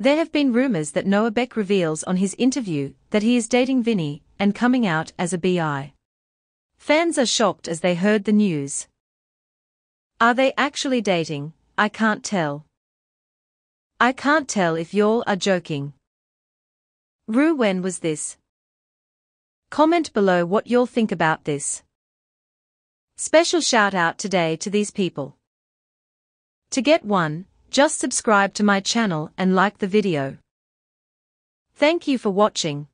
There have been rumors that Noah Beck reveals on his interview that he is dating Vinnie and coming out as a BI. Fans are shocked as they heard the news. Are they actually dating? I can't tell. I can't tell if y'all are joking. Rue, when was this? Comment below what y'all think about this. Special shout out today to these people. To get one, just subscribe to my channel and like the video. Thank you for watching.